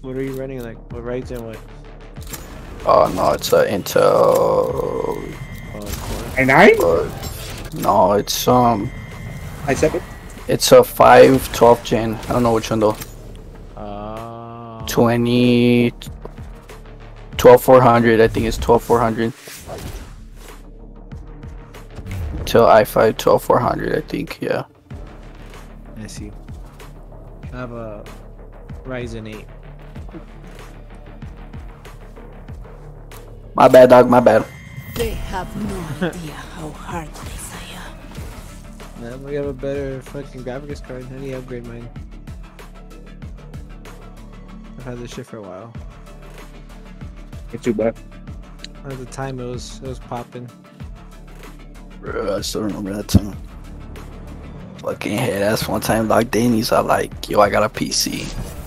What are you running like? What Ryzen? What? Oh no, it's a Intel. Oh, core. A nine? Uh, no, it's um, I seven. it's a five twelve gen. I don't know which one though. Uh, 20 12 400 i think it's 12 400 till i5 12 400 i think yeah I see. I have a Ryzen 8. My bad dog my bad They have no idea how heartless I am. Man, we have a better fucking graphics card. I need to upgrade mine. I've had this shit for a while. It's too bad. At the time, it was it was popping. Bro, i still remember that time fucking head ass one time logged in he's like yo i got a pc if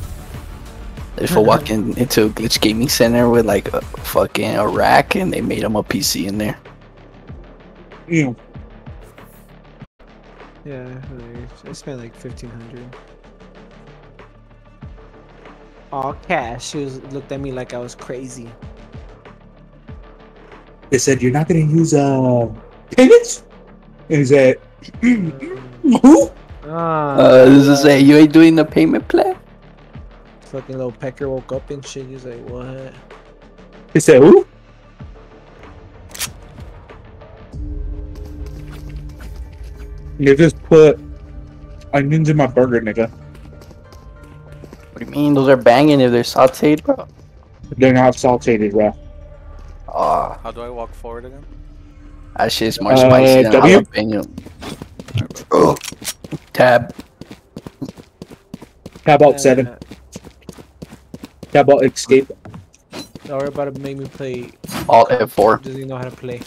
for walking into a glitch gaming center with like a fucking a rack and they made him a pc in there Yeah. Yeah, I- I spent like fifteen hundred. All cash. She was looked at me like I was crazy. They said you're not gonna use uh payments. Is that who? Ah, uh this is a you ain't doing the payment plan Fucking little pecker woke up and shit. He's like, what? He said, who? You just put onions in my burger, nigga. What do you mean? Those are banging if they're sauteed, bro. They're not sauteed, bro. Ah. How do I walk forward again? That shit's more uh, spicy than w? jalapeno. Tab. Tab out uh, 7. Yeah, about escape. Don't about to make me play. Alt F4. Doesn't know how to play.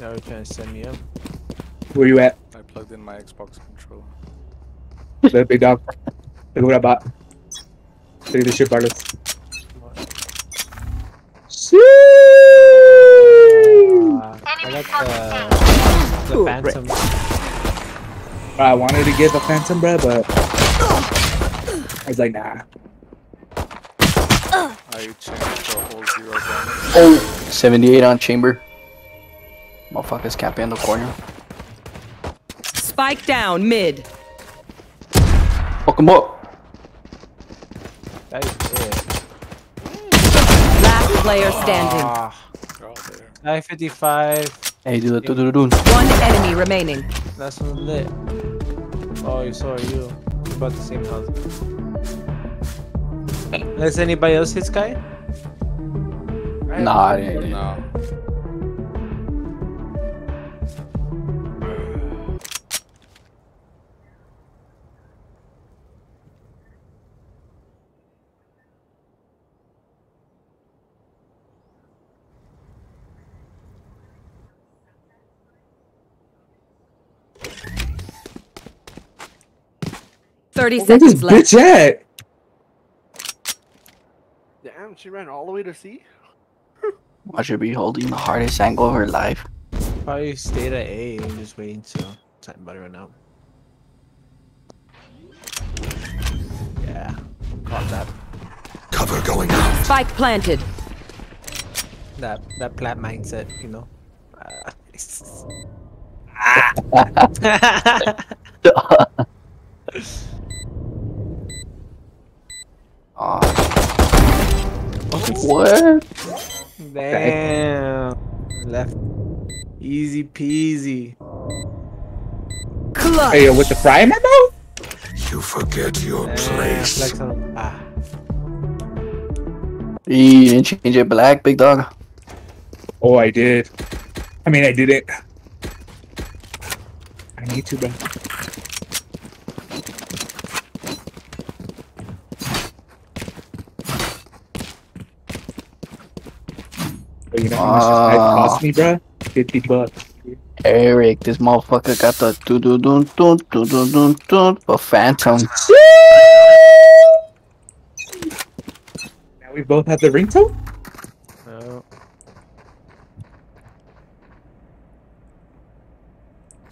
Now you're trying to send me up. Where you at? I plugged in my Xbox controller. Let big dog. Look what I bought. Look at shit, Bartlett. See. Uh, I like the, uh, the Ooh, Phantom. Right. I wanted to get the Phantom, bro, but was like, nah. I changed the whole zero damage. Oh, 78 on chamber. Motherfuckers can't in the corner. Spike down mid. Fuck 'em up. That is it. Last player standing. Ah, They're all there. 955. Hey, do the do the do. One enemy remaining. That's one lit. Oh, you saw you. We're about the same house. Has anybody else hit Sky? Nah, I didn't- No. Thirty this seconds left. bitch at? Damn, she ran all the way to C. Watch her be holding the hardest angle of her life. Probably stayed at A and just waiting till time about to run out. Yeah, caught that. Cover going out. Spike planted. That that plat mindset, you know. Aw. what? Damn. Left. Easy peasy. Clutch. Hey, yo, with the fry in my mouth? You forget your Damn, place. flex on him. Ah. You didn't change it black, big dog. Oh, I did. I mean, I didn't. I need to, bro. Know how much cost me, bro? 50 bucks. Eric, this motherfucker got the doo doo doo doo doo doo doo doo for Phantom. Now we both have the ringtone? No.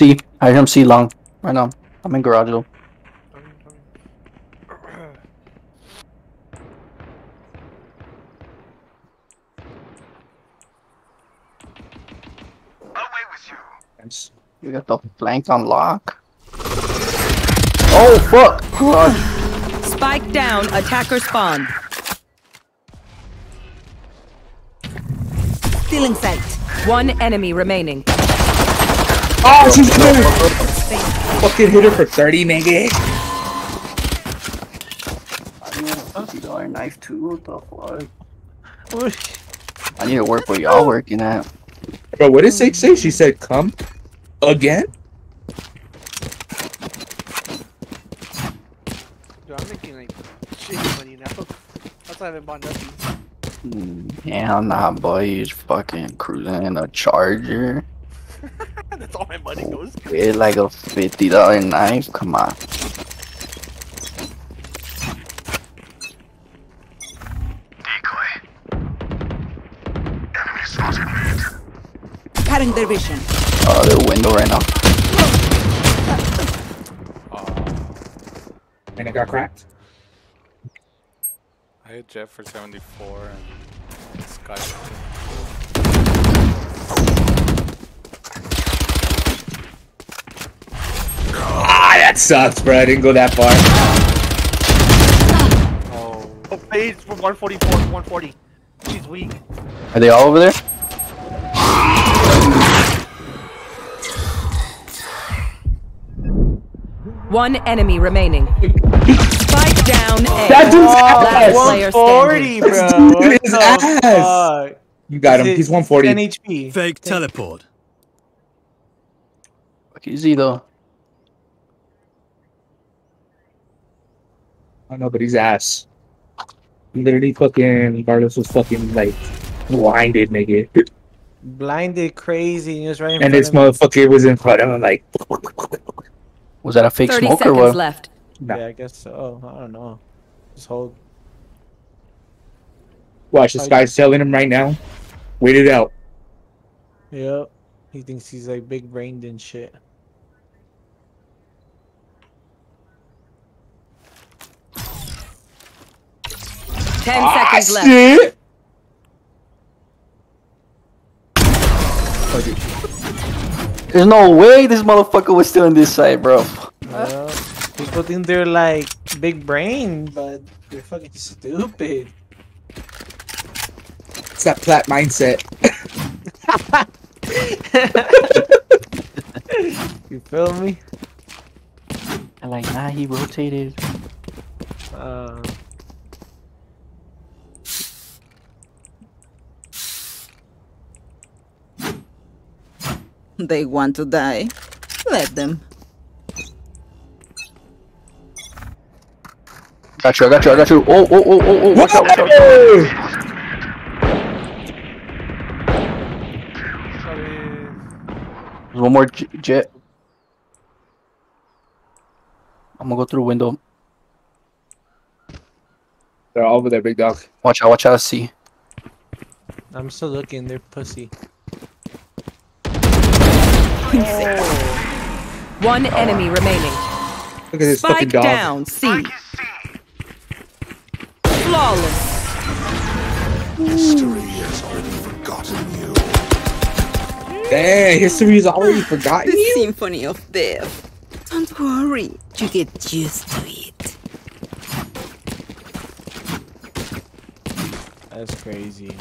See, I am C long right now. I'm in garage though. Nice. You got the flank on lock. Oh fuck! God. Spike down. Attacker spawn. Still in sight. One enemy remaining. Oh, she's good. Fucking hit her for 30, nigga. Fifty dollar knife too. What the fuck? I need to work where y'all working at. Bro, what did Sage say? She said, come again? Dude, I'm making like shitty money now. That's why I haven't bought nothing. Mm, Hell nah, boy. You just fucking cruising in a charger That's all my money oh, goes. with like a fifty dollar knife. Come on. Decoy. Enemy spotted mid. Cutting their vision. Oh, the window right now. And it got cracked. I hit Jeff for 74 and Sky. Ah, that sucks, bro. I didn't go that far. Oh, Oh, Paige from 144 to 140. She's weak. Are they all over there? One enemy remaining. Spike down. A. That dude's Last ass. player 140, standing. bro. Dude, What his ass. fuck? You got him. Is it He's 140. 10 HP. Fake teleport. Fuck easy though. I know, but he's ass. Literally fucking Carlos was fucking like blinded, nigga. Blinded crazy. And he was right in And front this of me. motherfucker was in front of him like Was that a fake 30 smoke or seconds what? left. nah. Yeah, I guess so. I don't know. Just hold. Watch this guy's telling him right now. Wait it out. Yep. He thinks he's like big brained and shit. Ten Ah, seconds left. shit! There's no way this motherfucker was still in this side, bro. Yeah. People think they're like big brain, but they're fucking stupid. It's that plat mindset. You feel me? And like, nah, he rotated. Uh, They want to die. Let them. Got you, I got you, I got you. Oh, oh, oh, oh, oh, watch out, watch out. There's one more j- Jett. I'm gonna go through window. They're all over there, big dog. Watch out, watch out, see. I'm still looking. They're pussy. Oh. One oh. enemy remaining. Look at this fucking Spike dog. down. C. Flawless. History has already forgotten you. Dang, history's already forgotten The you. symphony of death. Don't worry. You get used to it. That's crazy.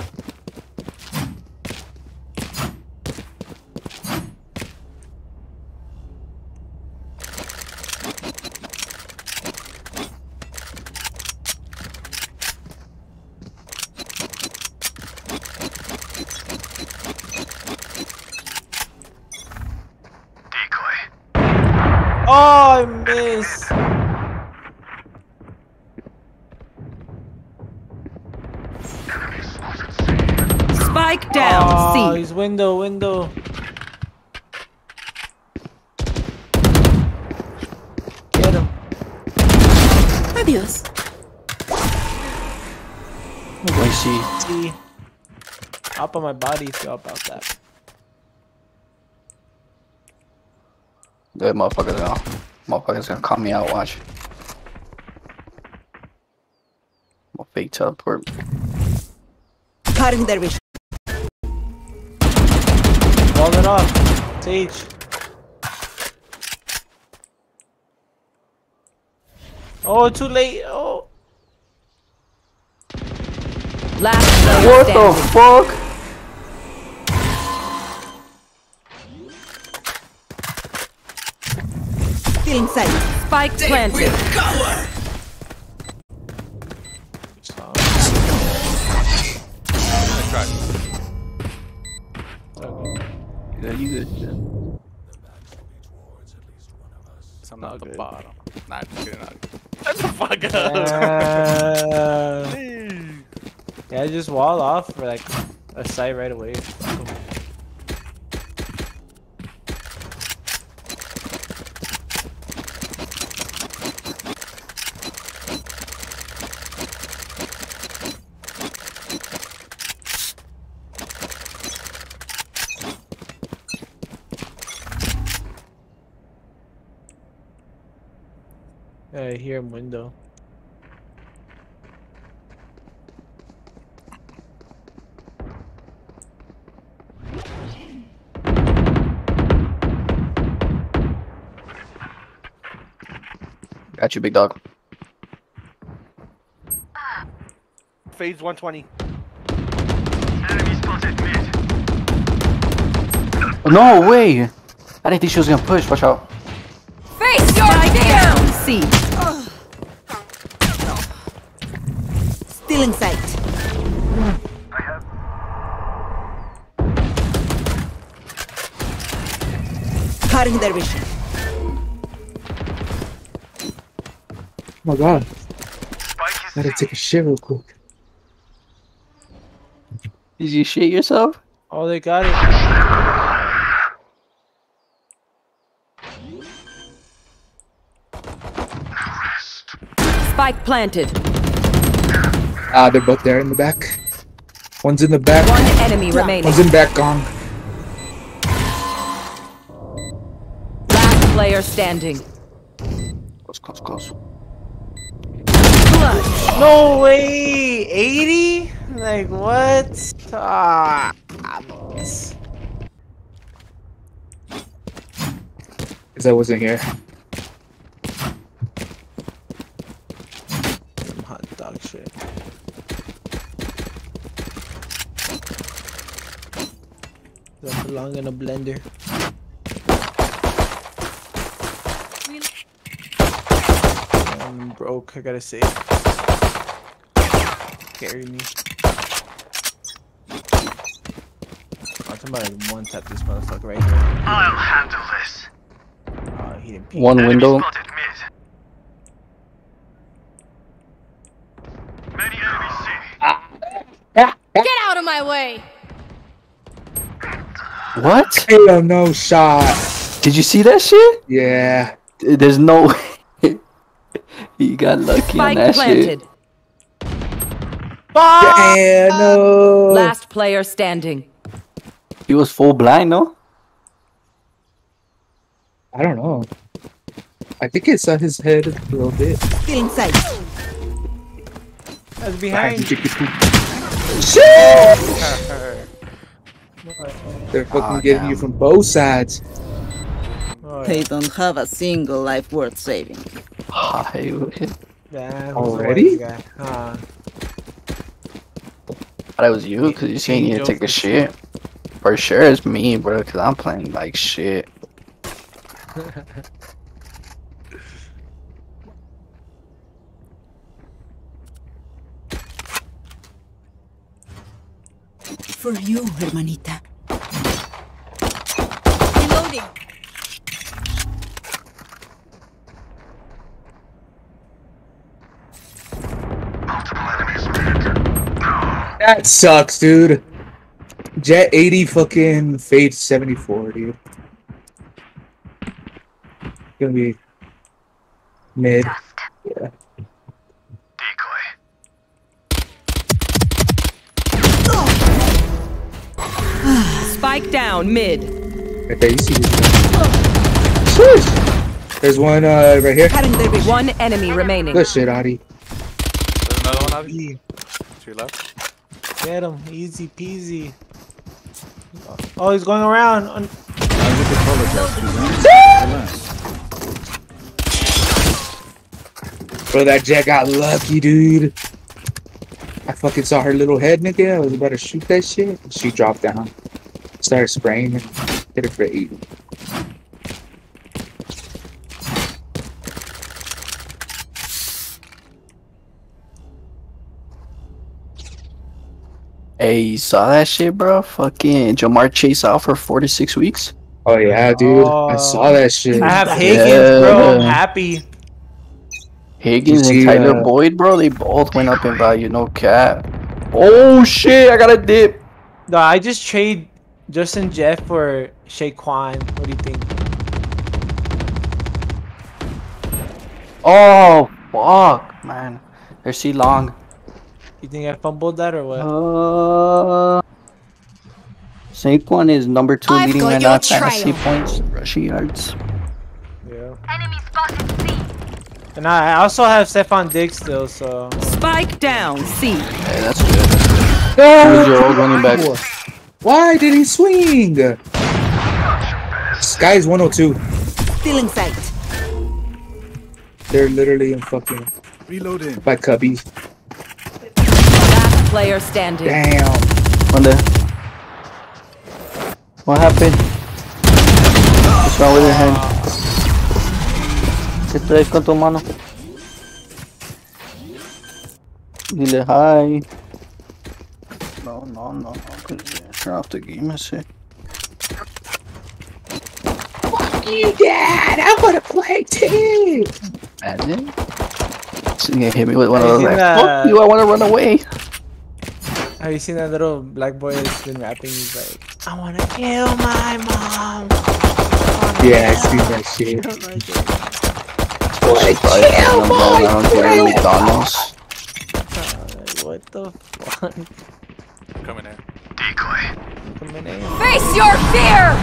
Oh, I missed. Spike down. Oh, C. he's window, window. Get him. Adios. I see. See. Up on my body if you up out that. That motherfucker's gonna, motherfucker's gonna call me out. Watch. I'm a fake teleport. Cutting their vision. It off. Sage. Oh, too late. Oh. Last What the fuck? Feeling safe. Spike planted. Yeah, you good. Jen. I'm Not at the good. bottom. Nah, just kidding. Not Shut the fuck up. Uh, yeah, just wall off for like a site right away. Fuck 'em. Hear him window. Got you, big dog. Phase 120. No way! I didn't think she was gonna push. Watch out. Face your down. C. Still in sight. Cutting their vision. Oh my god. Gotta take a shit real quick. Did you shit yourself? Oh, they got it. Spike planted. Ah, they're both there in the back. One's in the back. One enemy remaining. One's in back gong. Last player standing. Close, close, close. No way! 80? Like, what? Ah. miss. Cause I wasn't here. Some hot dog shit. Don't in a blender. I'm broke, I gotta save. Carry me. Oh, somebody one tap this motherfucker right here. I'll handle this. Oh, he didn't peek. One window. Spotted mid. Many enemies C. Ah. Get out of my way! What? Hell no shot. Did you see that shit? Yeah. There's no way. you got lucky on that planted. shit. Yeah, no. Last player standing. He was full blind, no? I don't know. I think it's on his head a little bit. Still in sight. That's behind. Shit! Oh, They're fucking Ah, getting you from both sides. Oh, They don't have a single life worth saving. Hi. Damn, Already? white? Huh. thought it was you because you seen you Angel take a shit. For sure it's me, bro, because I'm playing like shit. For you, hermanita. Reloading. That sucks, dude. Jett 80 fucking Fade 74, dude. Gonna be mid. Spike down mid. Right there, you see this guy. Sheesh. There's one uh, right here. Cutting their vision. One enemy remaining. Good shit, Adi. There's another one out Easy. Two left. Get him, easy peasy. Oh, he's going around. On... I would apologize to them. Alas. Bro, that Jett got lucky, dude. I fucking saw her little head, nigga. I was about to shoot that shit. She dropped down. Started spraying and hit it for eight. Hey, you saw that shit, bro? Fucking Ja'Marr Chase out for four to six weeks. Oh yeah, dude. I saw that shit. I have Higgins, bro. I'm happy. Higgins You and Tyler uh, Boyd, bro, they both went up in value, no cap. Oh shit, I got a dip. No, I just trade Justin Jeff for Saquon. What do you think? Oh fuck, man. They're C long. You think I fumbled that or what? Uh, Saquon is number 2 I've leading got right your now, fantasy points, rushing yards. Yeah. Enemy spotted C. And I I also have Stefon Diggs still, so Spike down. C. Hey, that's good. That's good. Who's your old running back? Why did he swing? Sky's 102. Still in sight. They're literally in fucking Reloading. by cubbies. Last player standing. Damn. One there. What happened? What's wrong with your hand? ¿Qué traes con tu mano? Dile hi. No, no, no. Turn off the game, I say. Fuck you, Dad. I wanna play too. Imagine. She's gonna hit me with one of those like, seen fuck you, I wanna run away. have you seen that little black boy that's been rapping? He's like, I wanna kill my mom. Yeah, I see that shit. Probably kill gonna go my around here friend. McDonald's. what the fuck? Coming in. Coming in. Face your fear!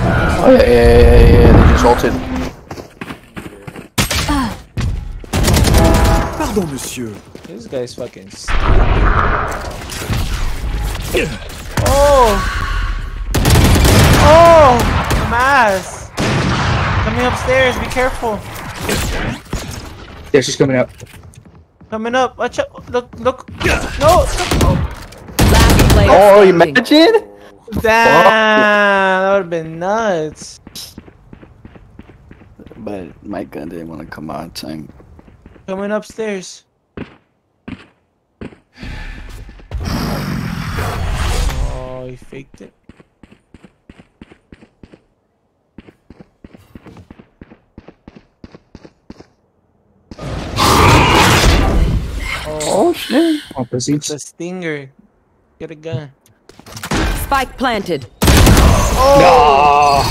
Oh yeah, yeah, yeah, yeah, yeah. They just ulted. Pardon, monsieur. This guy's fucking stupid. Oh! Oh! My ass! Coming upstairs, be careful. Yeah, she's coming up. Coming up, watch out. Look, look. No! Last player Oh, standing. imagine? Damn! That would've been nuts. But my gun didn't want to come out in time. Coming upstairs. Oh, he faked it. Oh shit. Oh, pussy. It's a stinger. Get a gun. Spike planted. Oh!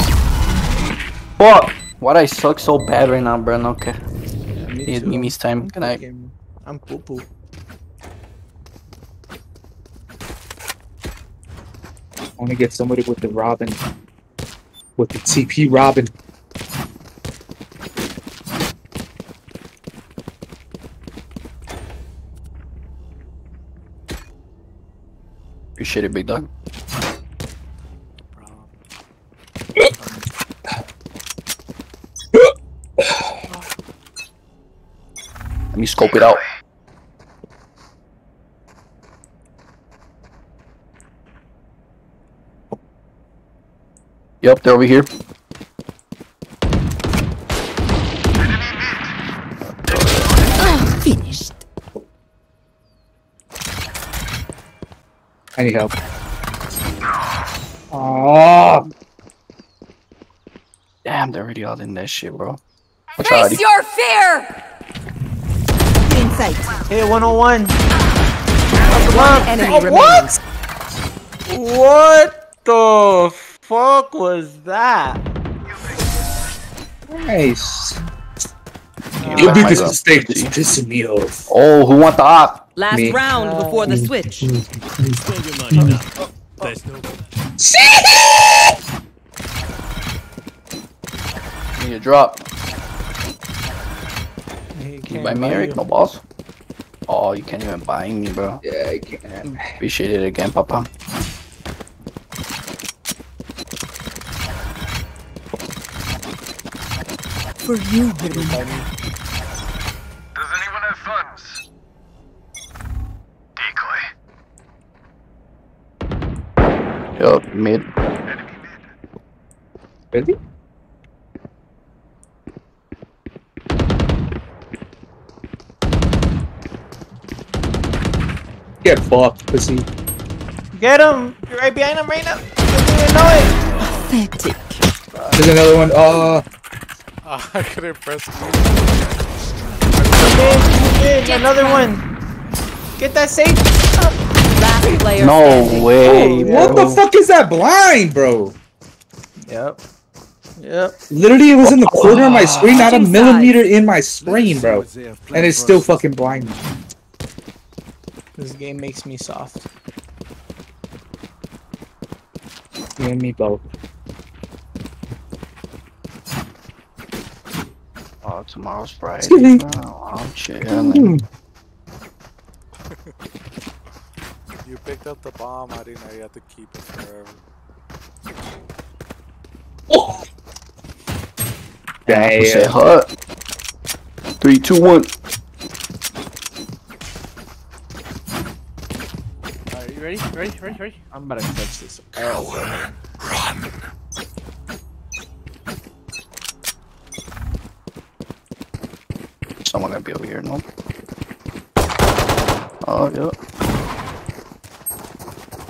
Fuck! Why'd I suck so bad right now, bro? Okay. Yeah, me It's. Mimi's time. Good night. I'm poo poo. I wanna get somebody with the Robin. With the TP Robin. Appreciate it, big dog. Let me scope it out. Yep, they're over here. I need help. Oh, Damn, they're already all in that shit, bro. Watch Face Adi. your fear! Still in sight. Hey, 101. One enemy Oh, remains. What the fuck was that? nice. Give You back beat my this gun. mistake. It's pissing me off. Oh, who want the op? Last Me. round before the switch. Need a drop. He You buy me, buy Eric? you. No balls? Oh, you can't even buy me, bro. Yeah, I can. Appreciate it again, Papa. for you, Does anyone have funds? Decoy. Yup, mid. Enemy mid. Really? Get fucked, pussy. Get him! You're right behind him right now. You don't know it. pathetic. There's another one. Uh, Ah, I couldn't press move. Mid, mid, another one. Get that safe. Last player No standing. way, what the fuck is that blind, bro? Yep. Yep. Literally, it was in the corner of my screen, not a millimeter in my screen, bro. what they have planned And it's still fucking blind. Me. This game makes me soft. You and me both. Oh, tomorrow's Friday. Excuse me. bro. I'm chilling. Hmm. You picked up the bomb. I didn't know you had to keep it forever. Oh. Apple said Damn. hut. Three, two, one. Alright, you ready? Ready? Ready? Ready? I'm about to touch this. Run! Someone gonna be over here, no? Oh, yeah.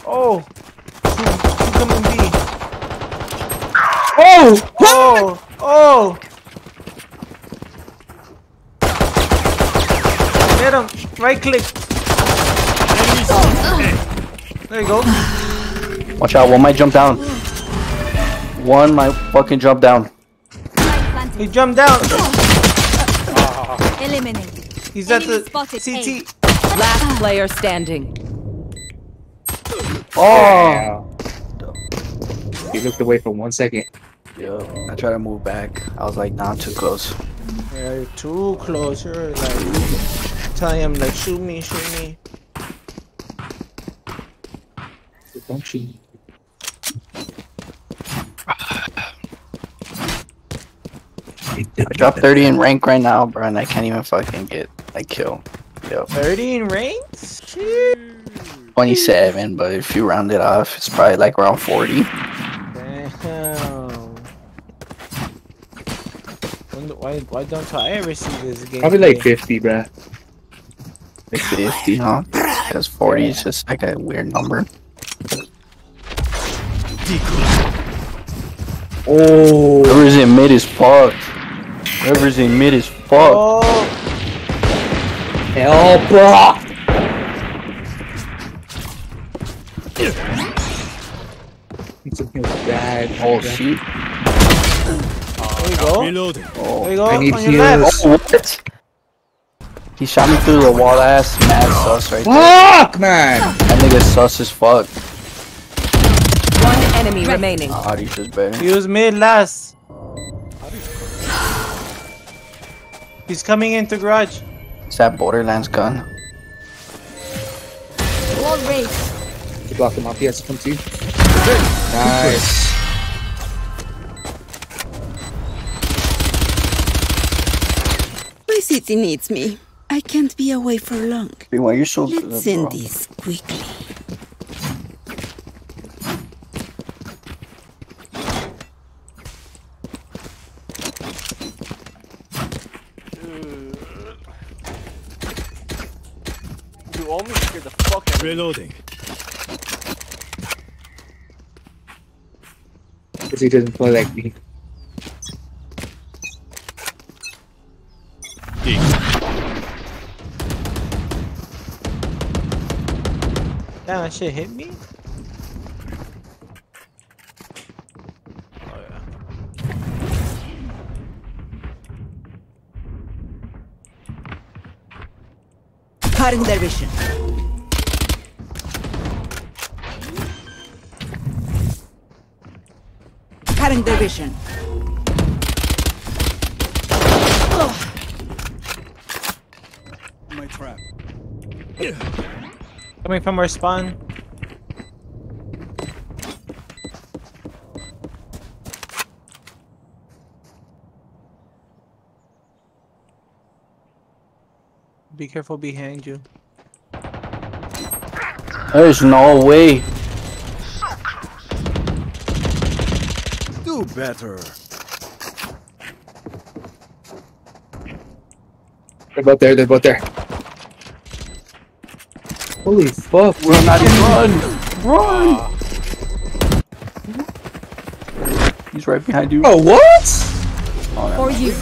Oh! Two, two coming B. Oh! Oh! Oh! Get him! Right click! There you go. Watch out, one might jump down. One might fucking jump down. He jumped down. Ah. Eliminated. He's at Enemy the spotted A. CT. Last player standing. Oh! He looked away for one second. Yeah, I tried to move back. I was like, nah, I'm too close. Yeah, you're too close. You're like telling him like shoot me, shoot me. Don't you? I dropped 30 in rank right now, bro, and I can't even fucking get a kill. Yep. 30 in ranks? Shit. 27, but if you round it off, it's probably like around 40. Damn. Why, why don't I ever see this game? Probably like 50, bruh. Like 50, huh? Because 40 is just like a weird number. Oh! Whoever's in mid is fucked. Whoever's in mid is fucked. Oh! Help! bruh. It's a bad. Oh, shit. There you go. Reloading. There you oh. go. I need On heals. Oh, what? He shot me through the wall ass mad sus right there. Fuck, man! That nigga sus as fuck. One enemy remaining. Ah, he's just better. He was mid last. He's coming into garage. It's that Borderlands gun. Wall raised. You blocked him off. He has to come to you. Nice. My city needs me. I can't be away for long. Why you're so Let's end bro. this quickly. You almost scared the fuck out of me. Reloading. Because he doesn't play like me. Damn, that shit hit me. Oh yeah. Cutting their vision. Cutting their vision. My trap. Coming from our spawn. Be careful behind you. There's no way. Do better. They're both there. They're both there. Holy fuck! Run, not run, run. He's right behind you. Oh what? Oh, never For you.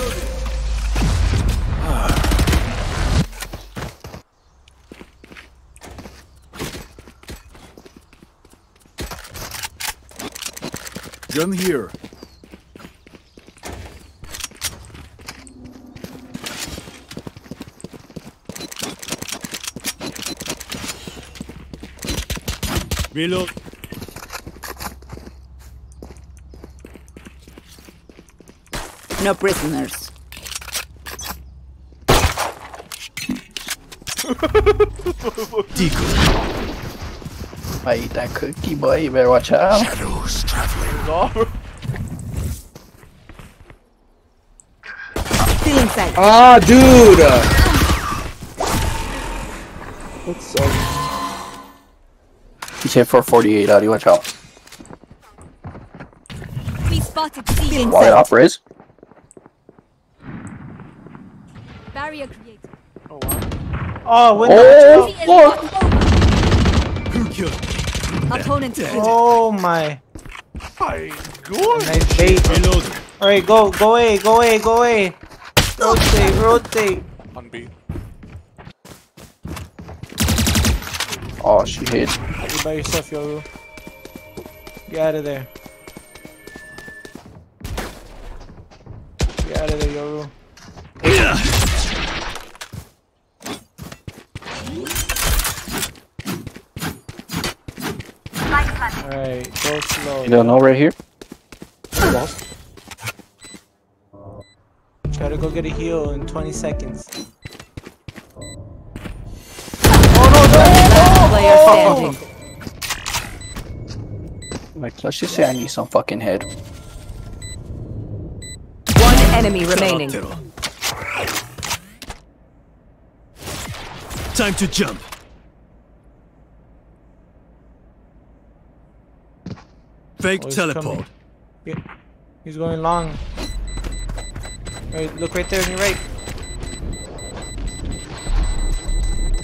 Gun here. Reload. No prisoners. I eat that cookie, boy. You better watch out. Shadows traveling. Still inside. Ah, dude. What's up? He's hit for 48, Audi. Watch out. We spotted Still Wall it inside. off, Riz. Barrier created. Oh, window. Oh, watch oh, out. fuck. Who killed me? Opponent killed. Oh my. My god. Nice bait. Reloading. Alright, go, go away, go away, go away. Rotate, rotate. On B. Oh, she hit. You by yourself, Yoru. Get out of there. Get out of there, Yoru. Alright, go slow. You don't know right here? Try to go get a heal in 20 seconds. Oh, Player standing. Like, let's just say I need some fucking head. One enemy remaining. Time to jump. Fake Oh, teleport. coming. Yeah, He's going long. Wait, look right there on your right.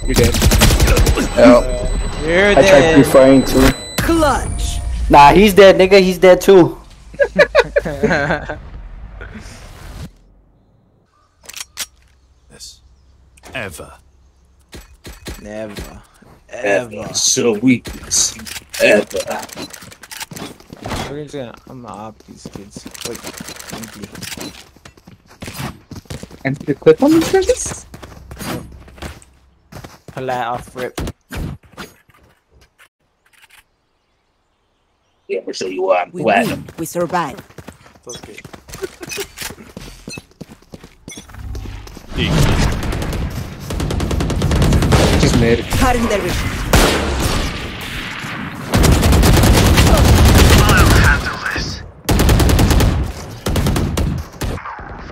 You're dead. Yeah. You're I tried dead. pre-firing too. Clutch. Nah, he's dead, nigga. He's dead too. Yes. Ever. Never. Ever. Ever. So weakness. Ever. We're just gonna. I'm gonna op these kids. Wait. empty. And the clip on these guys? that off rip. Yeah, we'll show you what I'm We win. We survive. That's good. Just mid. Cutting their vision. I'll handle this.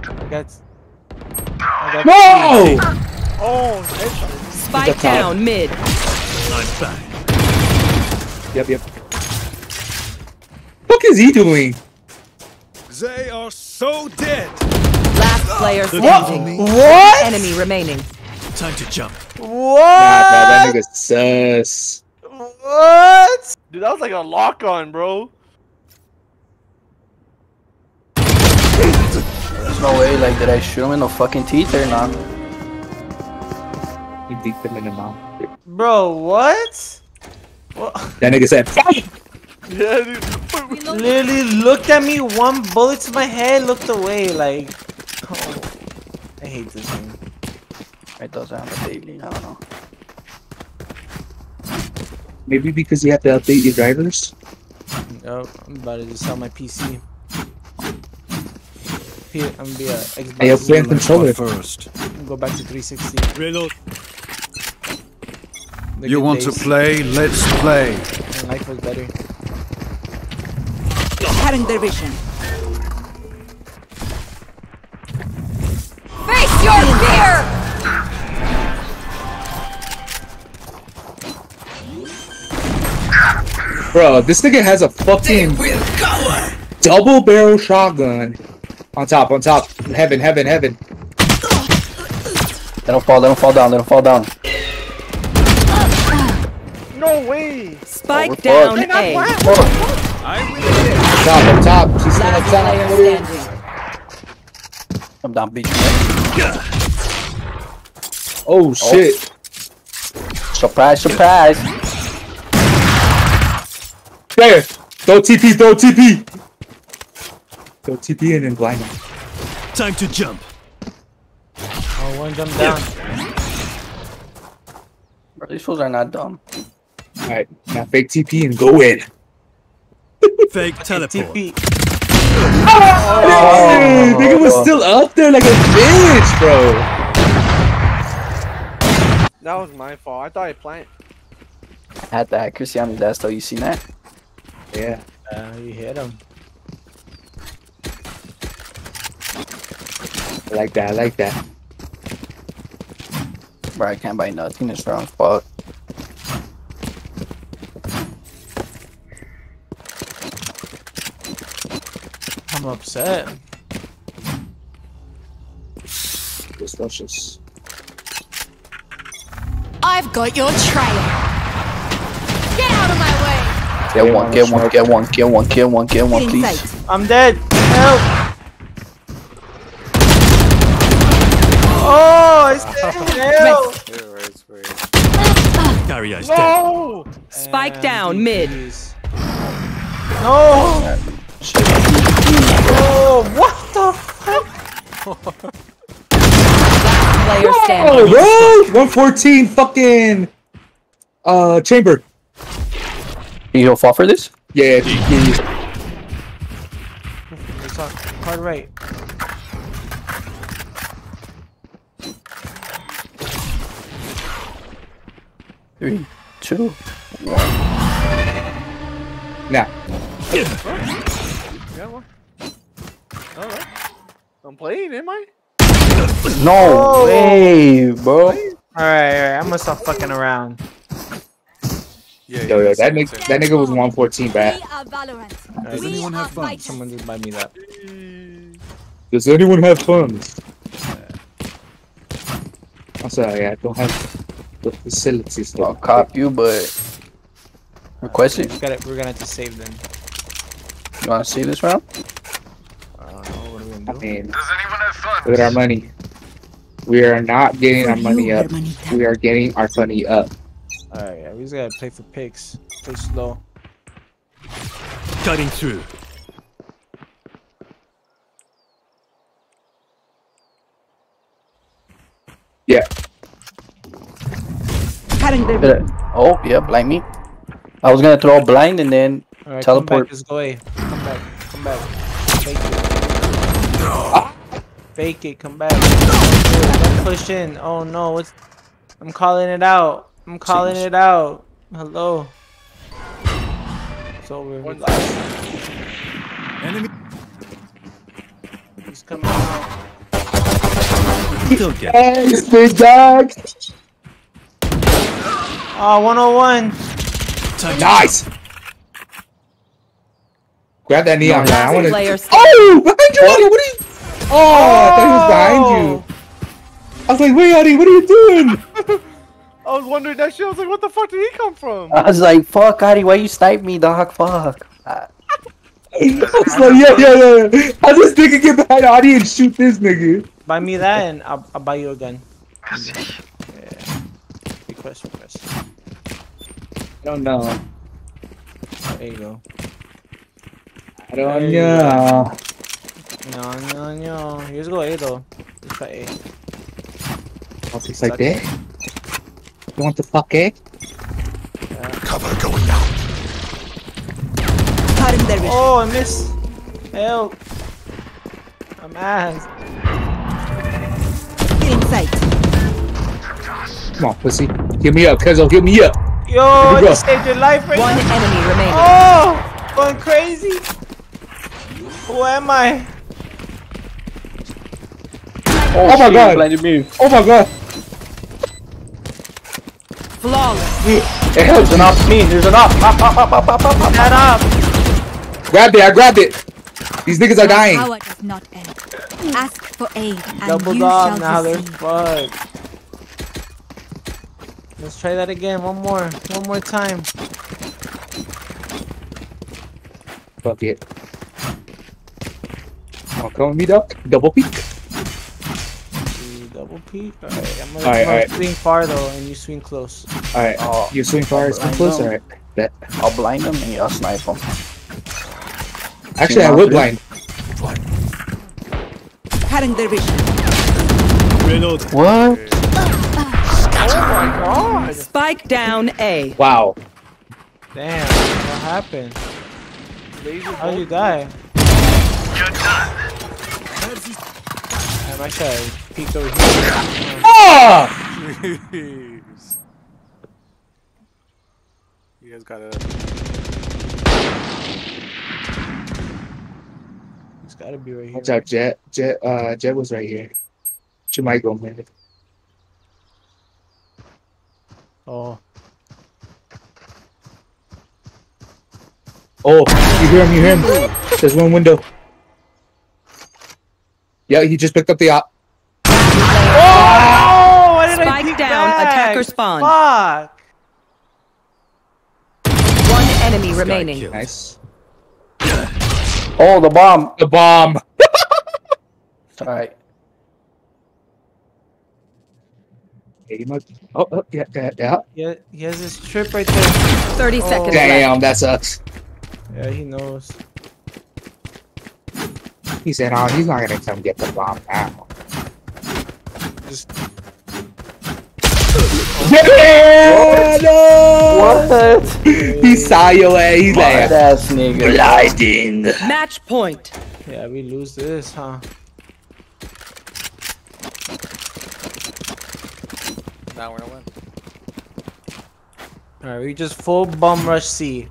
I got. No! Oh, headshot. Spike down mid. I'm back. Yep, yep. What is he doing? They are so dead. Last player standing. What? Enemy remaining. Time to jump. What? Nah, bro, that What? nigga's sus. What? Dude, that was like a lock on, bro. There's no way, like, did I shoot him in the fucking teeth or not? You beat them in the mouth. Bro, what? What? That nigga said, "Fight!" Yeah, dude. Literally looked at me, one bullet to my head, looked away, like. Oh, I hate this game. It doesn't have a daily, I don't know. Maybe because you have to update your drivers? Oh, I'm about to just sell my PC. Here, I'm gonna be a Xbox. Hey, yo, play on controller. First. Go back to 360. Reload. The You good want to play? Let's play. when Life was better. Cutting their vision. Face your fear! Bro, this nigga has a fucking double barrel shotgun. On top, on top. Heaven, heaven, heaven. They don't fall, they don't fall down, they don't fall down. No way! Spike oh, down A black. On top, on top. She's still up Player top. standing. I'm down beach. Oh, oh shit. Surprise, surprise. There. Throw TP, throw TP. Throw TP in and blind him. Time to jump. Oh, one jump down. Bro, these fools are not dumb. Alright, now fake TP and go in. Fake teleport. TP. Oh, nigga was still up there like a bitch, bro. That was my fault. I thought I planted. Had the accuracy on the desk though. You seen that? Yeah. Uh, you hit him. I like that, I like that. Bro, I can't buy nothing. It's wrong. Fuck. I'm upset. Just let's I've got your trail. Get out of my way. Get one, get one, get one, get one, get one, get one, In please. I'm dead. Help! Oh, it's dead. Help! Here, wait, wait. Dead. No! Spike down mid. MVPs. No! Oh, what the fuck? Player Oh, standing. bro! 114 fucking uh chamber. You gonna fall for this? Yeah, yeah, yeah. It's on hard right. Three, two, one. Now, Yeah, what? Alright. I'm playing, am I? No Oh. way, bro. Alright, alright, I'm gonna stop fucking around. Yeah, yo, yo, that same, nigga, same. that nigga was 114 We bad. are Does anyone have fun? fighters. Someone just buy me that. Does anyone have funds? I'm sorry, I don't have the facilities. I'll cop you, but request We it. gotta, we're gonna have to save them. You wanna see this round? I mean, Does anyone have funds? look at our money. We are not getting our money up. hermanita. We are getting our money up. Alright, yeah, we just gotta play for picks. Play slow. Cutting through. Yeah. Cutting through. Oh, yeah, blind me. I was gonna throw blind and then Alright, Teleport. come back, just go away. Come back, come back. Fake it. Come back. Don't push in. Oh no, what's... I'm calling it out. I'm calling Seems- it out. Hello. It's over. One Enemy He's coming out. still get. Thanks, big dog. Ah, oh, 101. Time to Nice. Grab that neon guy. I Last want to. player standing. Oh, behind you, Adi. What are you? Oh, I thought he was behind you. I was like, wait, Adi, what are you doing? I was wondering that shit. I was like, what the fuck did he come from? I was like, fuck, Adi, why you snipe me, dog? Fuck. I was like, yeah, yeah, yeah. How this nigga get behind Adi and shoot this nigga? Buy me that and I'll, I'll buy you a gun. Merci. Yeah. Request, request. I don't know. There you go. I don't There know. No, no, no. Here's go A though. Let's try A. Oh, it's like that. You want the fuck eh? Cover going out. Cutting their vision. Oh, I missed. Help. I'm ass. Get in sight. Come on, pussy. Get me up, Kezo. Get me up. Yo, I go. just saved your life right One now. enemy remaining. Oh, going crazy. Who am I? Oh, oh my shit, God. Blinded me. Oh my god. Flawless. It helps. There's an op me. There's an op. Op, op, op, op, op, op, op. Shut up! Grabbed it. I grabbed it. These niggas are dying. Power does not end. Ask for aid, and Double you dog shall now, they're fucked. Let's try that again. One more. One more time. Fuck it. Oh, come with me, duck. Double peek. Ooh, Double peek. Alright, I'm gonna, Alright, I'm gonna alright. swing far though, and you swing close. All right. Oh, You swing far, swing close. All right. Bet. I'll blind him and I'll snipe him. Actually, I would blind. Cutting their vision. Reload. What? Oh my god. Spike down A. Wow. Damn, what happened? How'd you die? You're done. Damn, I should have peeked over here. Ah! Jeez. You guys gotta. It's gotta be right here. Watch out, Jett. Jett. Uh, Jett was right here. She might go man. Oh, Oh, you hear him? You hear him? There's one window. Yeah, he just picked up the op. oh! Why did I Spike peek down, back? attacker spawn. Fuck! One enemy remaining. killed. Nice. Oh, the bomb. The bomb. Alright. Yeah, you Oh, oh, yeah, yeah, yeah. Yeah, he has his trip right there. 30 seconds left. Damn, that sucks. Yeah, he knows. He said, "Oh, he's not gonna come get the bomb now." Just Yeah, no. What? He saw your ass. Eh? He's That like, ass nigga. blinding. Match point. yeah, we lose this, huh? Now we're gonna win. Alright, we just full bum rush C.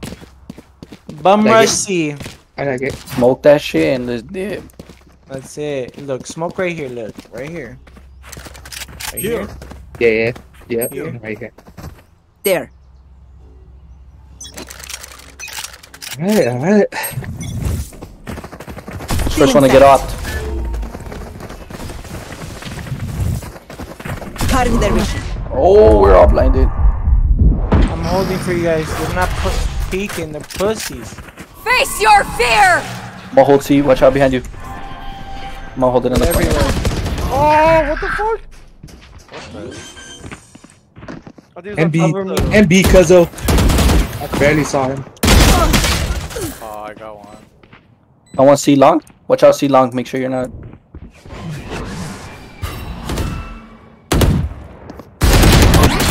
Bum Like rush it. C. I like it. Smoke that shit and let's dip. That's it. Look, smoke right here. Look, right here. Right here. Yeah, yeah, yeah. Here. Right here. There. All right, all right. First one to get off. Cutting their vision. Oh, we're all blinded. I'm holding for you guys. They're not peeking. They're pussies. Face your fear! I'm hold C. Watch out behind you. I'm gonna hold it in the corner. Oh, what the fuck? I think it was MB, on cover me. MB, cuzzo. I barely saw him. Oh, I got one. I want C long. Watch out C long. Make sure you're not.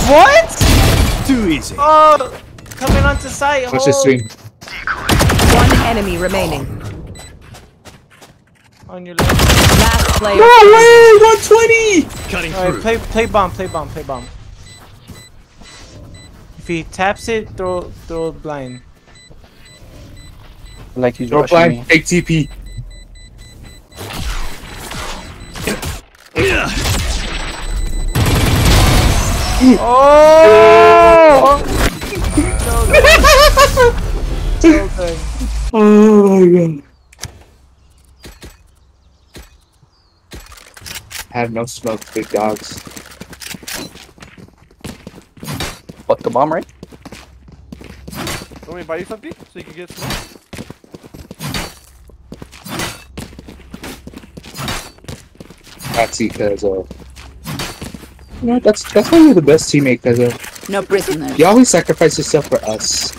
What? Too easy. Oh, coming onto site. Watch this hold swing. One enemy remaining. On your left. Last player. No way! 120! Cutting Alright, through. play, play bomb, play bomb, play bomb. If he taps it, throw, throw blind. Like he's Throw rushing me. blind. Take TP. Oh! so good. Oh my god. Have no smoke, big dogs. Fuck the bomb, right? Want me to buy you something so you can get some? That's because of. You know, that's that's why you're the best teammate, because of No prisoners. you always sacrifice yourself for us.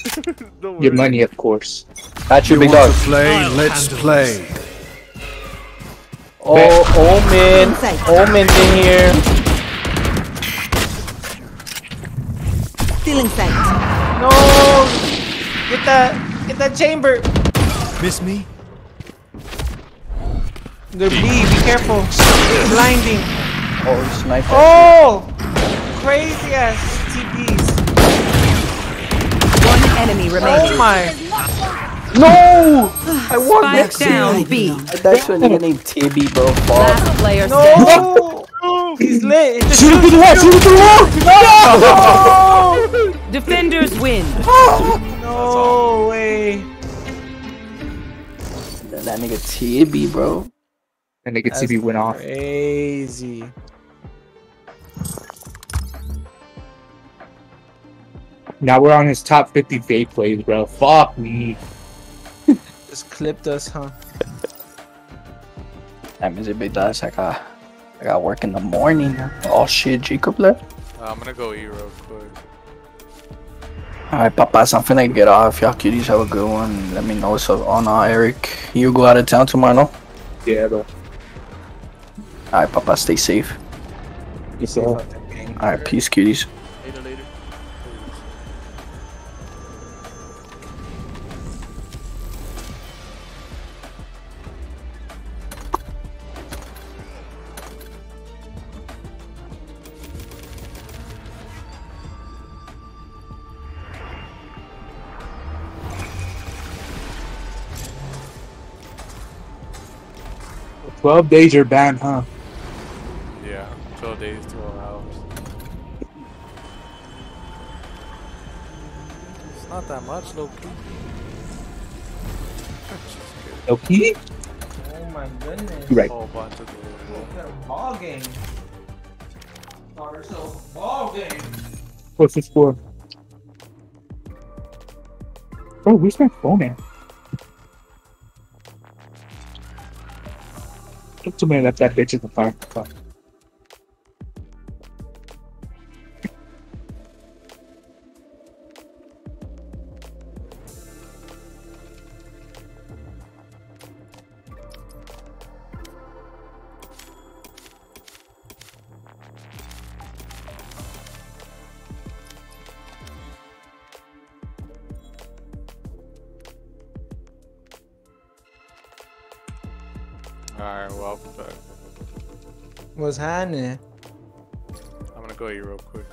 Don't Your worry. money, of course. That's your You big want dog. to play? Let's play. Oh, Omen. Omen's in here. Still in sight. No! Get that, get that chamber. Miss me? They're B, be careful. Blinding. Oh, he's sniping. Oh! Crazy ass TPs. One enemy Oh remaining. my. No! I want Spike down B. That's a nigga named Tibby, bro. Fuck. Last player standing. No! He's lit. Shoot him through the wall! Shoot him through the wall! No! Defenders win. No way. That, that nigga Tibby, bro. And they could see me went off. Crazy. Now we're on his top 50 fake plays, bro. Fuck me. Just clipped us, huh? That means a be dice. I got, I got work in the morning. Oh shit, Jacob left. Uh, I'm gonna go eat real quick. Alright, papas, I'm finna get off. Y'all cuties have a good one. Let me know what's up. Oh no, Eric, you go out of town tomorrow, no? Yeah, bro. Alright, papa, stay safe. Yes, sir. Alright, peace, cuties. 12 days you're banned, huh? Yeah, 12 days, 12 hours. It's not that much, Loki. Loki? Oh my goodness. Right. Whole bunch of Look at a ball game. Got ourselves a ball game. What's this for? Oh, where's my phone at? Look to me left that bitch in the fire. Happening? I'm gonna go eat real quick.